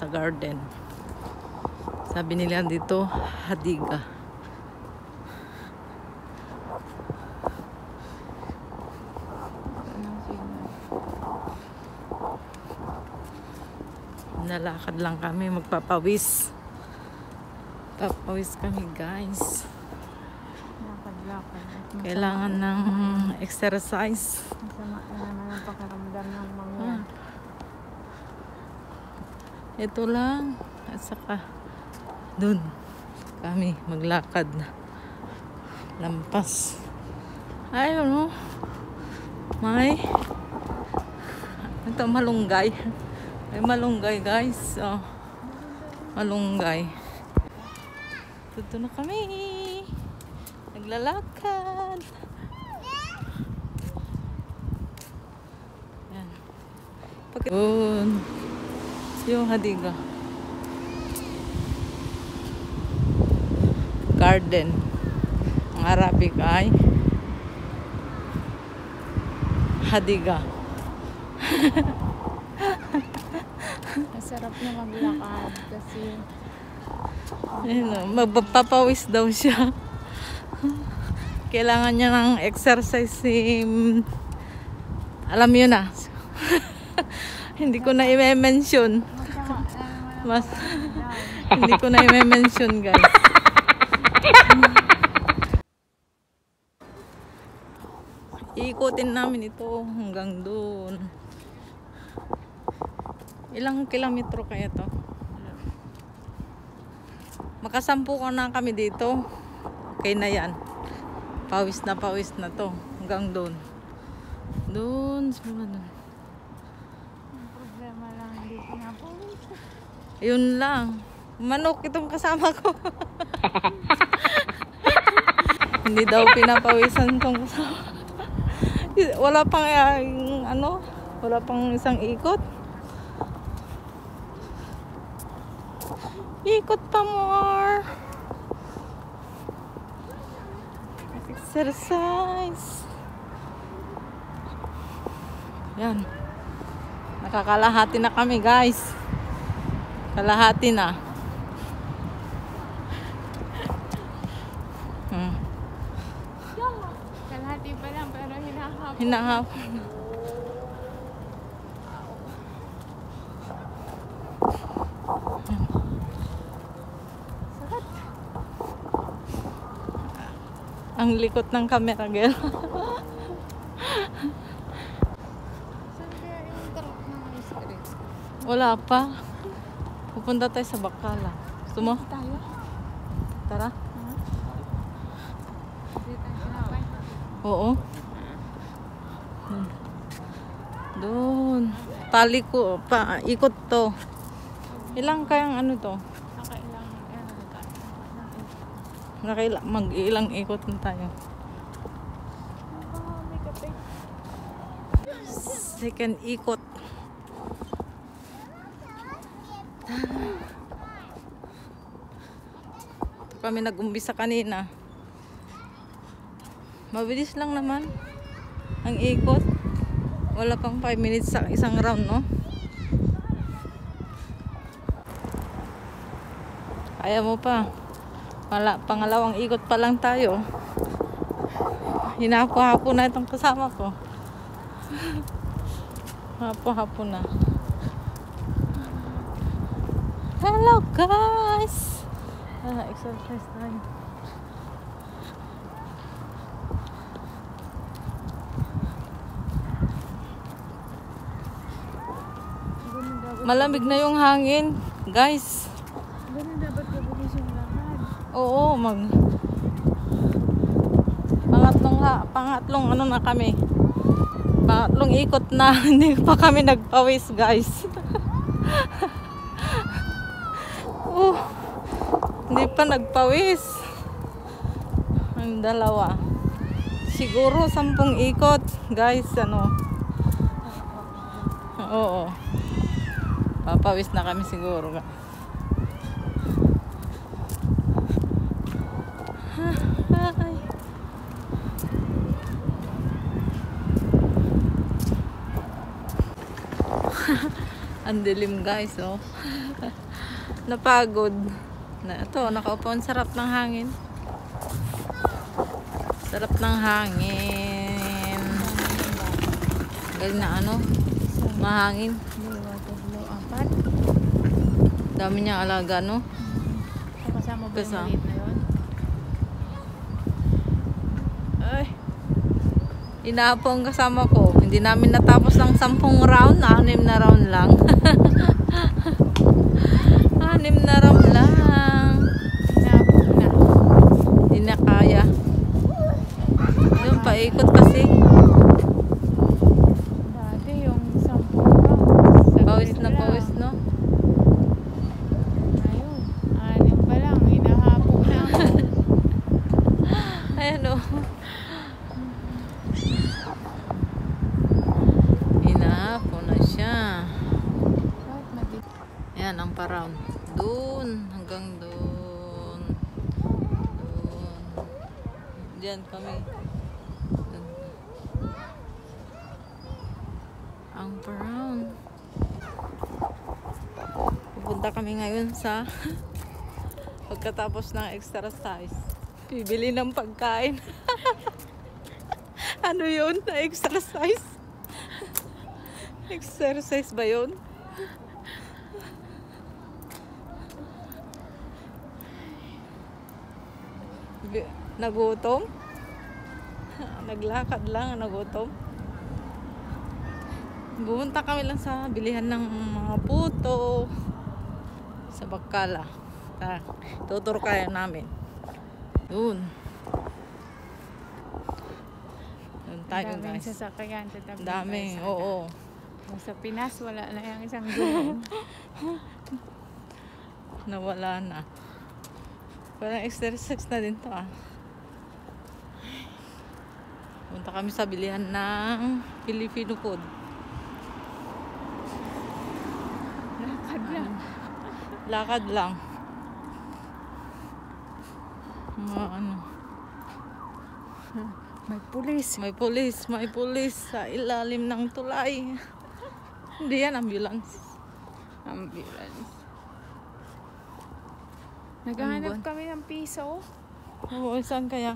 sa garden. Sabi nila dito, Hadiga. Nalakad lang kami, magpapawis. Papawis kami guys. Kailangan ng exercise. Masama na naman ang pakiramdam ng mga Ah. Ito lang. At saka, dun. Kami maglakad na. Lampas. Ay, ano? May. Ito, malunggay. May malunggay, guys. Oh. Malunggay. Dito na kami. Naglalakad. Yan. Pag- Yun. Yung hadiga. Garden. Ang Arabic ay hadiga. Masarap na maglakad kasi Ayun, magpapawis daw siya. Kailangan niya ng exercise si... Alam niyo na. Hindi ko na i-mention. Mas, hindi ko na i-mention guys. Iikutin namin ito hanggang doon. Ilang kilometro kaya to? Makasampu ko na kami dito. Okay na yan. Pawis na pawis na to. Hanggang doon. Doon. sa mga doon. Ang problema lang hindi ko na po. Yun lang. Manok itong kasama ko. Hindi daw pinapawisan tong kasama. wala pang uh, yung ano, wala pang isang ikot. Ikot pa more. Exercise. Yan. Nakakalahati na kami guys. Kalahati na. Hmm. Kalahati pa lang pero hinahap. Hinahap. Sakit. Ang likot ng camera girl. Saan kaya yung truck ng ice cream? Wala pa. Pupunta tayo sa Bakala. Gusto mo? Tayo? Tara. Oo. Doon. Tali ko. Pa, ikot to. Ilang kayang ano to? Nakailang ano ka? Nakaila, mag-ilang ikot na tayo. Kape. Second ikot. Kami nag-umbisa kanina. Mabilis lang naman ang ikot. Wala pang 5 minutes sa isang round, no? Kaya mo pa. Pala, pangalawang ikot pa lang tayo. Hinapo-hapo na itong kasama ko. Hapo-hapo na. Hello guys! Ah, exercise tayo. Malamig na yung hangin. Guys, ganun dapat gabilis yung lakad. oo, mag... Pangatlong, ha, pangatlong ano na kami. Pangatlong ikot na. Hindi pa kami nagpawis, guys. oh, hindi pa nagpawis. Ang dalawa. Siguro sampung ikot, guys, ano. Oo. Papawis na kami siguro. Hi. Ang dilim guys, oh. Napagod. Na, ito, nakaupo. Ang sarap ng hangin. Sarap ng hangin. Galing na ano, mahangin. Dami niyang alaga, no? Kasama ba yung maliit na yun? Ay. Inapo ang kasama ko. Hindi namin natapos ng sampung round. Anim na round lang. Anim na round lang. Napo na. Hindi na kaya. Doon, paikot kasi. Dati yung sampu ka. Pawis na pawis, no? Ayun. Anim pa lang. Hinahapo na ako. Ayan, oh. Inapo na siya. Ayan, ang pa-round. Doon, hanggang doon. Doon. Diyan kami. Doon. Ang pa-round. Pupunta kami ngayon sa pagkatapos ng exercise. Bibili ng pagkain. ano yun? Na exercise? exercise ba yun? Nagutom? Naglakad lang, nagutom. Bumunta kami lang sa bilihan ng mga puto sa Bakala. Ta, tutur kaya namin. Doon. Doon tayo daming guys. sasakyan sa tabi. ng Dami, kalsada. oo. Kung Sa Pinas, wala na yung isang gulong. Nawala na. Parang exercise na din to ah. Punta kami sa bilihan ng Filipino food. Lakad lang. Lakad lang. Mga ano. May pulis. May pulis, may pulis sa ilalim ng tulay. Hindi yan ambulance. Ambulance. Naghahanap kami ng piso. Oo, saan kaya?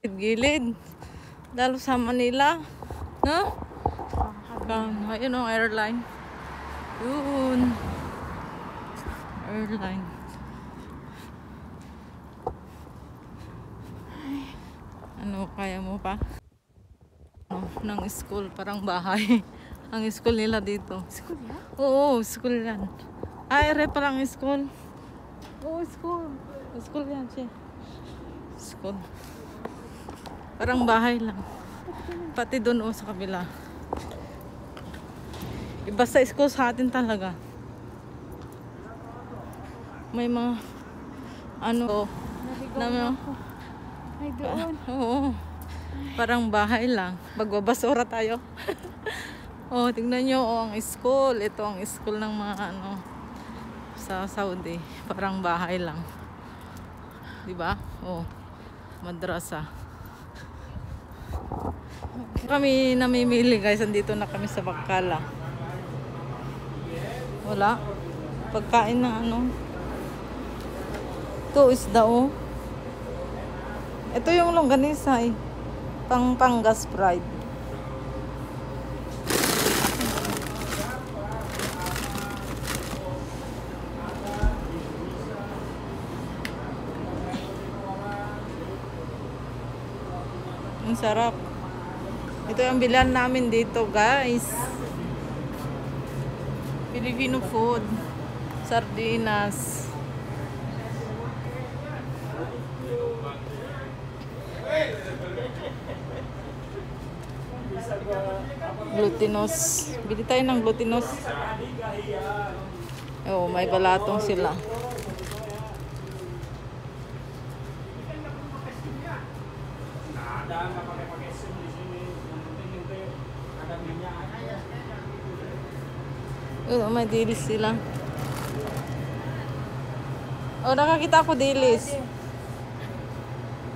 Gilid. Lalo sa Manila. No? Kan, ayun ang airline. Yun. Airline. Ano, kaya mo pa? Ano, ng school, parang bahay. ang school nila dito. School yan? Oo, school yan. Ah, ere pa lang school. Oo, school. School yan siya. School. Parang bahay lang. Pati doon o sa kabila. Iba sa school sa atin talaga. May mga ano, na, ako. Ay, doon. Oo. Parang bahay lang. Magbabasura tayo. oh, tingnan nyo, oh, ang school. Ito ang school ng mga ano sa Saudi. Parang bahay lang. 'Di ba? Oh. Madrasa. Kami namimili guys, andito na kami sa Bakala. Wala. Pagkain ng ano. Ito isda oh. Ito yung longganisa eh. Pang panggas fried. Ang sarap. Ito yung bilan namin dito, guys. Filipino food. Sardinas. Glutinous. Bili tayo ng glutinous. Oh, may balatong sila. Oh, may dilis sila. Oh, nakakita ko dilis.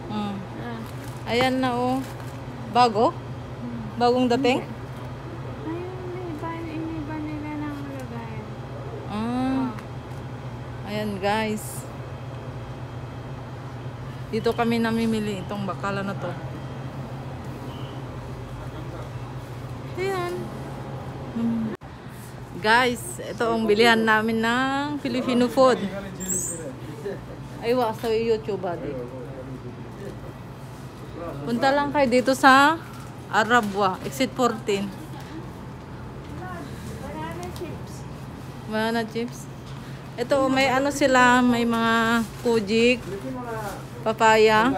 Hmm. Ayan na oh. Bago? Bagong dating? Ah. Ayan guys. Dito kami namimili itong bakala na to. Ayan. Hmm. Guys, ito ang bilihan namin ng Filipino food. Aywa sa YouTube adi. Punta lang kayo dito sa Arabwa, exit 14. Banana chips. Banana chips. Ito, may ano sila, may mga kujik, papaya.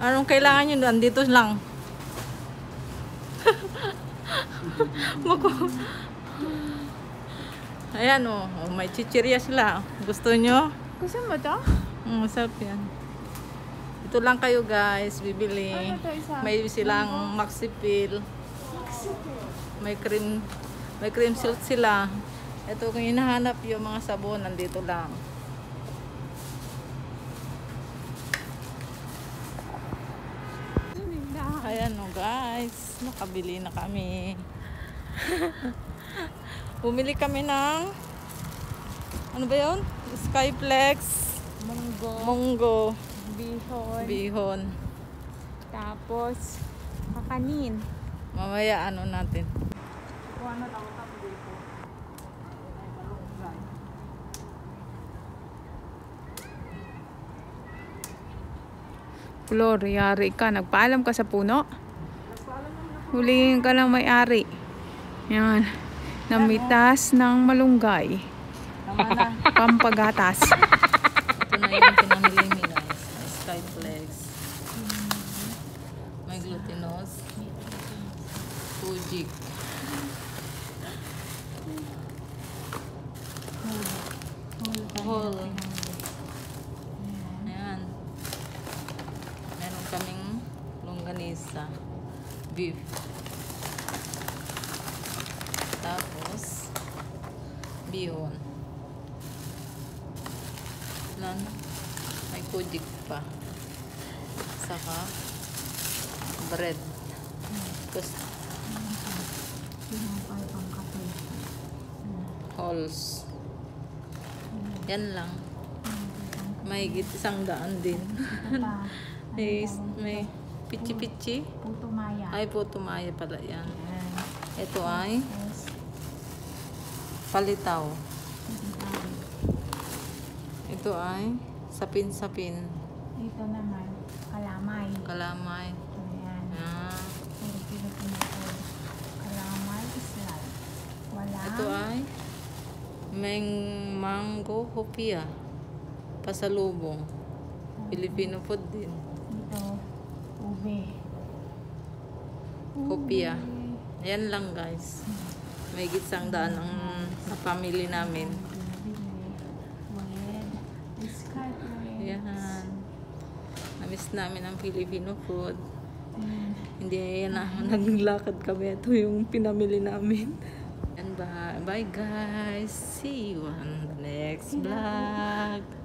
Anong kailangan nyo? Andito lang. Mako. Ayan o, oh. may chichirya sila. Gusto nyo? Gusto mo to? Mm, masarap yan. Ito lang kayo guys, bibili. Ano to isa? May silang maxipil. May cream, may cream silk sila. Ito kung hinahanap yung mga sabon, nandito lang. Ayan o guys, nakabili na kami. Bumili kami ng ano ba yun? Skyflex, Munggo. Munggo, Bihon. Bihon. Tapos, kakanin. Mamaya ano natin. Flor, yari ka. Nagpaalam ka sa puno? Hulihin ka lang may-ari. Yan. Namitas ng malunggay. Pampagatas. Ito na yung pinamili ni Skyflex. May glutinous. Fujik. Whole. Ayan. Beef. Tapos, bihon. Lan, may kujik pa. Saka, bread. Tapos, halls. Yan lang. May isang daan din. may, may pichi-pichi. Puto maya. Ay, po tumaya pala yan. Ito ay palitaw. Ito ay sapin-sapin. Ito naman, kalamay. Kalamay. Ayan. Ah, Pilipino. Kalamay islam. Wala. ito ay meng mango hopia. Pasalubong. Filipino food din. Ito, ube. Hopia. Ayan lang guys. May gitsang daan ang sa family namin. Ayan. Namiss namin ang Filipino food. Hindi yan na naglakad kami. Ito yung pinamili namin. And bye, bye guys. See you on the next vlog.